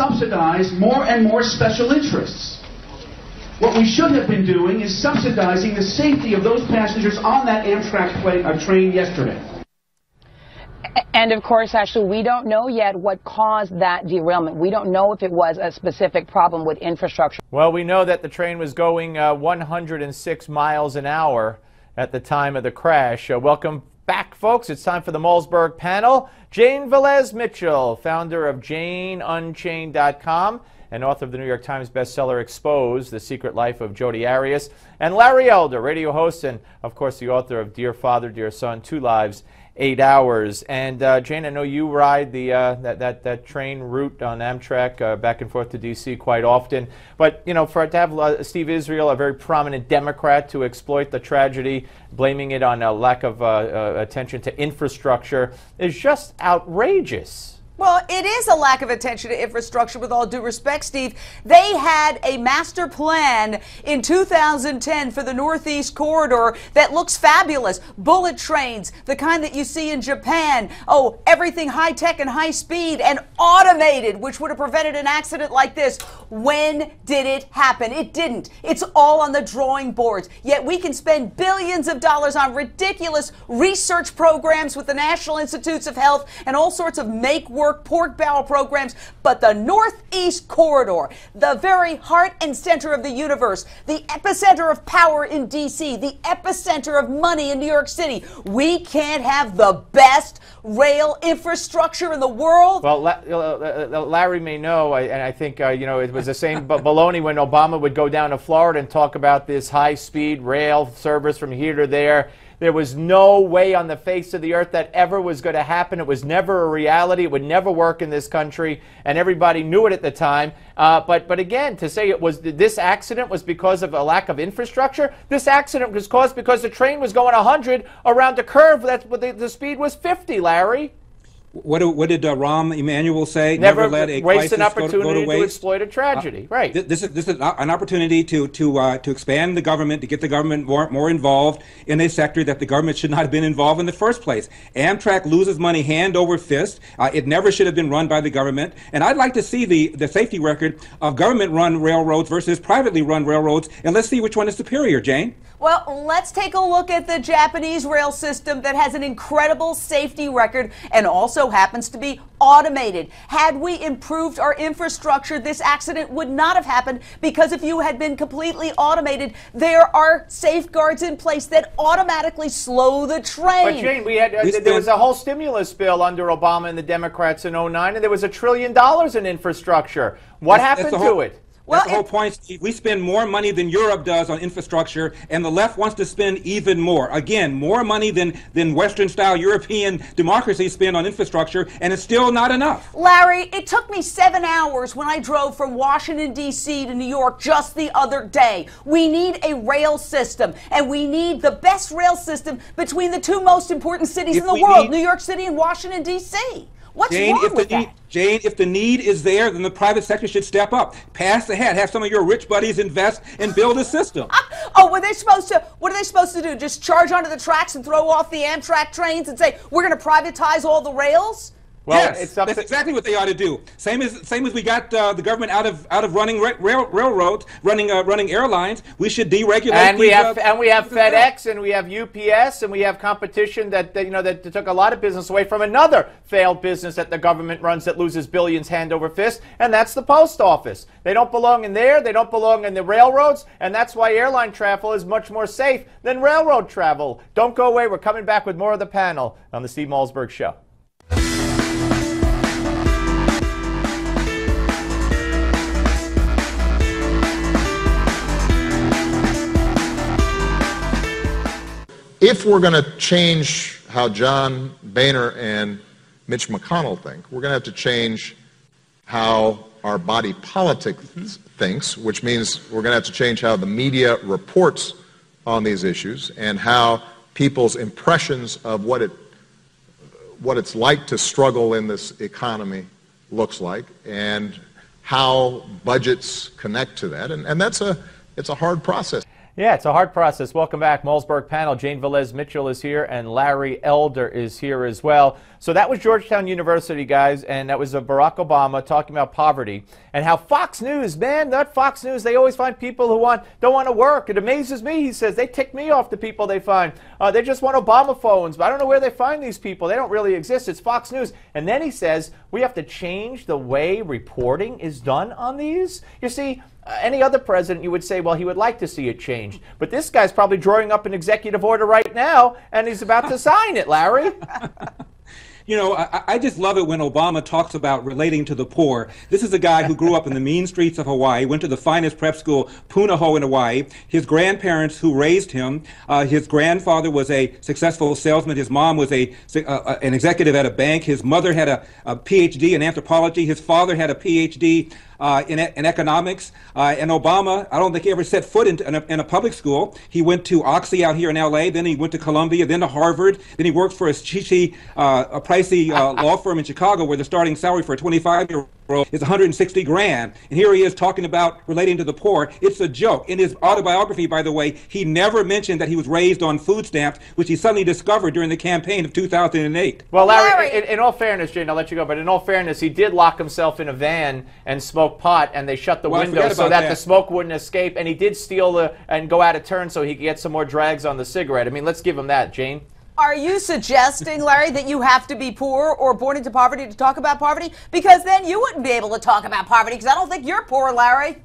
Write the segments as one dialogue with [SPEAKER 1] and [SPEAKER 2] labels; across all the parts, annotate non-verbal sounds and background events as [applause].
[SPEAKER 1] subsidize more and more special interests. What we should have been doing is subsidizing the safety of those passengers on that Amtrak plane, uh, train yesterday.
[SPEAKER 2] And of course, actually, we don't know yet what caused that derailment. We don't know if it was a specific problem with infrastructure.
[SPEAKER 3] Well, we know that the train was going uh, 106 miles an hour at the time of the crash. Uh, welcome back, folks. It's time for the Malzberg panel. Jane Velez Mitchell, founder of JaneUnchained.com and author of the New York Times bestseller Exposed, The Secret Life of Jodi Arias, and Larry Elder, radio host and, of course, the author of Dear Father, Dear Son, Two Lives eight hours. And uh, Jane, I know you ride the uh, that, that that train route on Amtrak uh, back and forth to D.C. quite often. But you know, for to have uh, Steve Israel, a very prominent Democrat, to exploit the tragedy, blaming it on a lack of uh, uh, attention to infrastructure, is just outrageous.
[SPEAKER 4] Well, it is a lack of attention to infrastructure, with all due respect, Steve. They had a master plan in 2010 for the Northeast Corridor that looks fabulous. Bullet trains, the kind that you see in Japan. Oh, everything high tech and high speed and automated, which would have prevented an accident like this. When did it happen? It didn't. It's all on the drawing boards. Yet we can spend billions of dollars on ridiculous research programs with the National Institutes of Health and all sorts of make work pork barrel programs, but the Northeast Corridor, the very heart and center of the universe, the epicenter of power in D.C., the epicenter of money in New York City. We can't have the best rail infrastructure in the world.
[SPEAKER 3] Well, uh, Larry may know, and I think, uh, you know, it was the same baloney when Obama would go down to Florida and talk about this high speed rail service from here to there. There was no way on the face of the earth that ever was going to happen. It was never a reality. It would never work in this country, and everybody knew it at the time. Uh, but, but again, to say it was this accident was because of a lack of infrastructure, this accident was caused because the train was going 100 around a curve that the, the speed was 50, Larry.
[SPEAKER 5] What, what did uh, Rahm Emanuel say?
[SPEAKER 3] Never, Never let a waste an opportunity go to, go to, to, exploit a tragedy. Uh, right.
[SPEAKER 5] This is this is an opportunity to to uh, to expand the government, to get the government more more involved in a sector that the government should not have been involved in the first place. Amtrak loses money hand over fist. Uh, it never should have been run by the government. And I'd like to see the the safety record of government-run railroads versus privately run railroads, and let's see which one is superior. Jane.
[SPEAKER 4] Well, let's take a look at the Japanese rail system that has an incredible safety record and also happens to be automated. Had we improved our infrastructure, this accident would not have happened because if you had been completely automated, there are safeguards in place that automatically slow the train.
[SPEAKER 3] But Jane, we had uh, there was a whole stimulus bill under Obama and the Democrats in 09 and there was a trillion dollars in infrastructure. What that's, happened that's to it?
[SPEAKER 5] Well, That's the whole point, Steve. We spend more money than Europe does on infrastructure, and the left wants to spend even more. Again, more money than, than Western-style European democracies spend on infrastructure, and it's still not enough.
[SPEAKER 4] Larry, it took me seven hours when I drove from Washington, D.C. to New York just the other day. We need a rail system, and we need the best rail system between the two most important cities if in the world. New York City and Washington, D.C. What's
[SPEAKER 5] Jane,
[SPEAKER 4] wrong with
[SPEAKER 5] that? Jane, if the need is there, then the private sector should step up. Pass the hat. Have some of your rich buddies invest and build a system. [laughs]
[SPEAKER 4] oh, were they supposed to? What are they supposed to do? Just charge onto the tracks and throw off the Amtrak trains and say we're going to privatize all the rails?
[SPEAKER 5] Well, yes, that's exactly what they ought to do. Same as same as we got uh, the government out of out of running rail, railroads, running uh, running airlines. We should deregulate.
[SPEAKER 3] And we have uh, and we have FedEx and we have UPS and we have competition that, that you know that took a lot of business away from another failed business that the government runs that loses billions hand over fist, and that's the post office. They don't belong in there. They don't belong in the railroads, and that's why airline travel is much more safe than railroad travel. Don't go away. We're coming back with more of the panel on the Steve Malzberg Show.
[SPEAKER 6] If we're going to change how John Boehner and Mitch McConnell think, we're going to have to change how our body politic mm-hmm. thinks, which means we're going to have to change how the media reports on these issues and how people's impressions of what it what it's like to struggle in this economy looks like and how budgets connect to that. And, and that's a it's a hard process
[SPEAKER 3] Yeah, it's a hard process. Welcome back, Malzberg panel. Jane Velez Mitchell is here, and Larry Elder is here as well. So that was Georgetown University, guys, and that was Barack Obama talking about poverty and how Fox News, man, that Fox News, they always find people who want don't want to work. It amazes me. He says they tick me off. The people they find, uh, they just want Obama phones, but I don't know where they find these people. They don't really exist. It's Fox News. And then he says we have to change the way reporting is done on these. You see, any other president, you would say, well, he would like to see it changed. But this guy's probably drawing up an executive order right now, and he's about to sign it, Larry. [laughs]
[SPEAKER 5] You know, I, I, just love it when Obama talks about relating to the poor. This is a guy who grew up in the mean streets of Hawaii, went to the finest prep school, Punahou in Hawaii. His grandparents who raised him, uh, his grandfather was a successful salesman. His mom was a, uh, an executive at a bank. His mother had a, a PhD in anthropology. His father had a PhD uh, in, in, economics. Uh, and Obama, I don't think he ever set foot in, in, a, in, a, public school. He went to Oxy out here in L.A., then he went to Columbia, then to Harvard, then he worked for a chichi, uh, a pricey uh, [laughs] law firm in Chicago where the starting salary for a 25-year-old is 160 grand. And here he is talking about relating to the poor. It's a joke. In his autobiography, by the way, he never mentioned that he was raised on food stamps, which he suddenly discovered during the campaign of 2008.
[SPEAKER 3] Well, Larry, Larry. In, in, all fairness, Jane, I'll let you go, but in all fairness, he did lock himself in a van and smoke pot, and they shut the well, window so that, that, the smoke wouldn't escape, and he did steal the and go out of turn so he could get some more drags on the cigarette. I mean, let's give him that, Jane.
[SPEAKER 4] Are you suggesting, Larry, that you have to be poor or born into poverty to talk about poverty? Because then you wouldn't be able to talk about poverty because I don't think you're poor, Larry.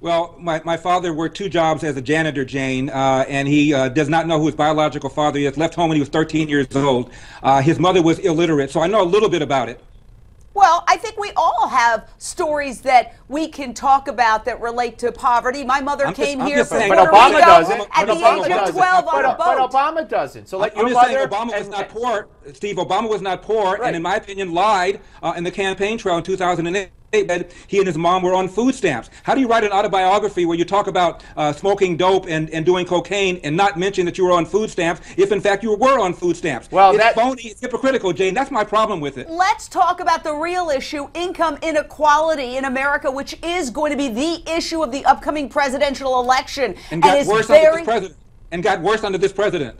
[SPEAKER 5] Well, my, my father worked two jobs as a janitor, Jane, uh, and he uh, does not know who his biological father is. Left home when he was 13 years old. Uh, his mother was illiterate, so I know a little bit about it.
[SPEAKER 4] Well, I think we all have stories that we can talk about that relate to poverty. My mother
[SPEAKER 5] I'm
[SPEAKER 4] came
[SPEAKER 5] just,
[SPEAKER 4] here from
[SPEAKER 5] saying,
[SPEAKER 3] Puerto Rico
[SPEAKER 5] doesn't.
[SPEAKER 4] at
[SPEAKER 3] but
[SPEAKER 4] the
[SPEAKER 3] Obama
[SPEAKER 4] age
[SPEAKER 3] doesn't.
[SPEAKER 4] of 12
[SPEAKER 3] but,
[SPEAKER 4] on a boat.
[SPEAKER 3] But Obama doesn't. So like
[SPEAKER 5] I'm
[SPEAKER 3] your
[SPEAKER 5] just saying Obama was
[SPEAKER 3] and,
[SPEAKER 5] not poor. Steve, Obama was not poor,
[SPEAKER 3] Right.
[SPEAKER 5] and in my opinion, lied uh, in the campaign trail in 2008 that he and his mom were on food stamps. How do you write an autobiography where you talk about uh, smoking dope and, and doing cocaine and not mention that you were on food stamps if in fact you were on food stamps?
[SPEAKER 3] Well,
[SPEAKER 5] it's
[SPEAKER 3] that-
[SPEAKER 5] phony, it's hypocritical, Jane. That's my problem with it.
[SPEAKER 4] Let's talk about the real issue income inequality in America, which is going to be the issue of the upcoming presidential election.
[SPEAKER 5] And got
[SPEAKER 4] is
[SPEAKER 5] worse under this president. And got worse under this president.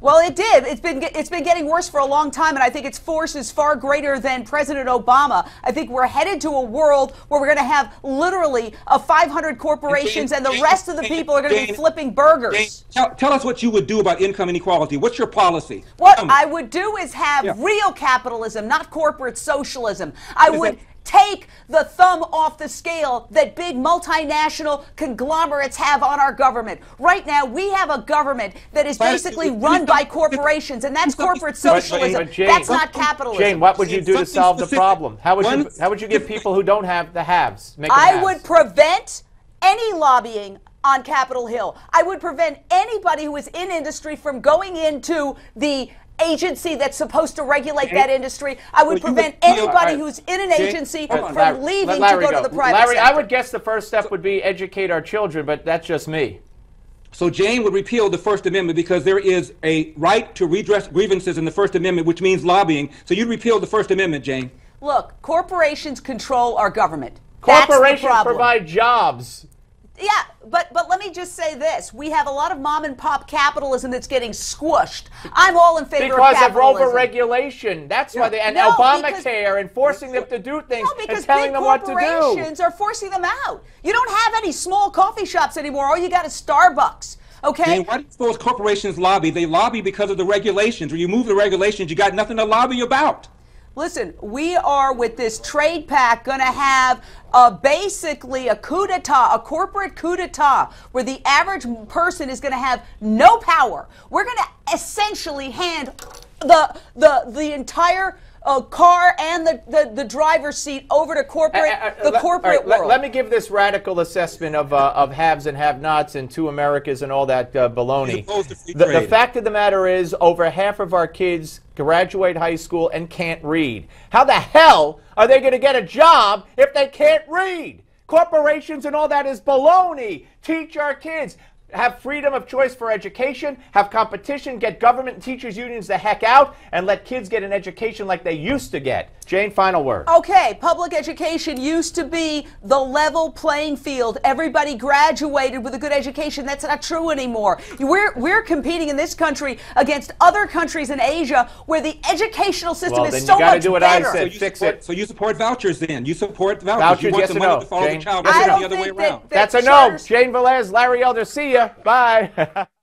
[SPEAKER 4] Well, it did. It's been it's been getting worse for a long time, and I think its force is far greater than President Obama. I think we're headed to a world where we're going to have literally a 500 corporations, and, the
[SPEAKER 5] Jane,
[SPEAKER 4] rest of the people are going to be flipping burgers.
[SPEAKER 5] Jane, tell, tell us what you would do about income inequality. What's your policy?
[SPEAKER 4] What I would do is have
[SPEAKER 5] Yeah.
[SPEAKER 4] real capitalism, not corporate socialism. I would take the thumb off the scale that big multinational conglomerates have on our government. Right now, we have a government that is basically run by corporations, and that's corporate
[SPEAKER 3] But- but-
[SPEAKER 4] socialism.
[SPEAKER 3] Jane-
[SPEAKER 4] that's not capitalism.
[SPEAKER 3] Jane, what would you do to solve the problem? How would you
[SPEAKER 5] One-
[SPEAKER 3] how would you get people who don't have the haves? Make
[SPEAKER 4] I
[SPEAKER 3] haves?
[SPEAKER 4] would prevent any lobbying on Capitol Hill. I would prevent anybody who is in industry from going into the agency that's supposed to regulate that industry. I would
[SPEAKER 5] Well,
[SPEAKER 4] prevent
[SPEAKER 5] would-
[SPEAKER 4] anybody
[SPEAKER 3] All right.
[SPEAKER 4] who's in an
[SPEAKER 5] Jane,
[SPEAKER 4] agency
[SPEAKER 5] on.
[SPEAKER 4] from
[SPEAKER 3] Larry-
[SPEAKER 4] leaving to
[SPEAKER 3] Larry
[SPEAKER 4] go, to the private
[SPEAKER 3] Larry,
[SPEAKER 4] sector.
[SPEAKER 3] I would guess the first step would be educate our children, but that's just me.
[SPEAKER 5] So Jane would repeal the First Amendment because there is a right to redress grievances in the First Amendment, which means lobbying. So you'd repeal the First Amendment, Jane.
[SPEAKER 4] Look, corporations control our government. That's the
[SPEAKER 3] Corporations
[SPEAKER 4] problem.
[SPEAKER 3] provide jobs.
[SPEAKER 4] Yeah, but but let me just say this: we have a lot of mom and pop capitalism that's getting squished. I'm all in favor of that.
[SPEAKER 3] Because
[SPEAKER 4] of
[SPEAKER 3] of
[SPEAKER 4] capitalism.
[SPEAKER 3] overregulation. That's why they and
[SPEAKER 4] No,
[SPEAKER 3] Obamacare and forcing them to do things
[SPEAKER 4] No,
[SPEAKER 3] and telling them what to do.
[SPEAKER 4] corporations are forcing them out. You don't have any small coffee shops anymore. All you got is Starbucks. Okay.
[SPEAKER 5] Jane, why do you suppose corporations lobby? They lobby because of the regulations. When you move the regulations, you got nothing to lobby about.
[SPEAKER 4] Listen, we are with this trade pact going to have basically a coup d'etat, a corporate coup d'etat, where the average person is going to have no power. We're going to essentially hand the the the entire uh, car and the, the the driver's seat over to corporate
[SPEAKER 3] Uh, uh,
[SPEAKER 4] the
[SPEAKER 3] let-
[SPEAKER 4] corporate
[SPEAKER 3] all right, let-
[SPEAKER 4] world.
[SPEAKER 3] Let, me give this radical assessment of, uh, of haves and have-nots and two Americas and all that uh, baloney.
[SPEAKER 5] As opposed to free
[SPEAKER 3] The, the fact of the matter is, over half of our kids graduate high school and can't read. How the hell are they going to get a job if they can't read? Corporations and all that is baloney. Teach our kids. Have freedom of choice for education, have competition, get government and teachers unions the heck out, and let kids get an education like they used to get. Jane, final word.
[SPEAKER 4] Okay, public education used to be the level playing field. Everybody graduated with a good education. That's not true anymore. We're, we're competing in this country against other countries in Asia where the educational system
[SPEAKER 3] Well,
[SPEAKER 4] is
[SPEAKER 3] then you
[SPEAKER 4] so
[SPEAKER 3] gotta
[SPEAKER 4] much
[SPEAKER 3] do what I
[SPEAKER 4] better.
[SPEAKER 3] said.
[SPEAKER 5] you
[SPEAKER 3] Fix
[SPEAKER 5] support,
[SPEAKER 3] it.
[SPEAKER 5] So you support vouchers then? You support vouchers?
[SPEAKER 3] Vouchers,
[SPEAKER 5] you want
[SPEAKER 3] yes
[SPEAKER 5] the money
[SPEAKER 3] no,
[SPEAKER 5] to follow
[SPEAKER 3] Jane?
[SPEAKER 5] the child
[SPEAKER 3] Yes
[SPEAKER 4] I
[SPEAKER 5] rather
[SPEAKER 3] no?
[SPEAKER 5] than
[SPEAKER 4] don't
[SPEAKER 5] the other way
[SPEAKER 4] think that-
[SPEAKER 5] around?
[SPEAKER 4] that
[SPEAKER 3] That's a no. Jane Velez, Larry Elder, see ya. Bye. [laughs]